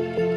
Bye.